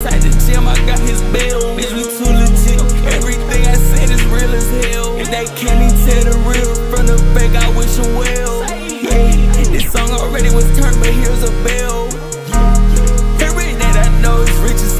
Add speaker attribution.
Speaker 1: Inside the gym, I got his bell. Bitch, we too legit. Everything I said is real as hell. And they can't even tell the real.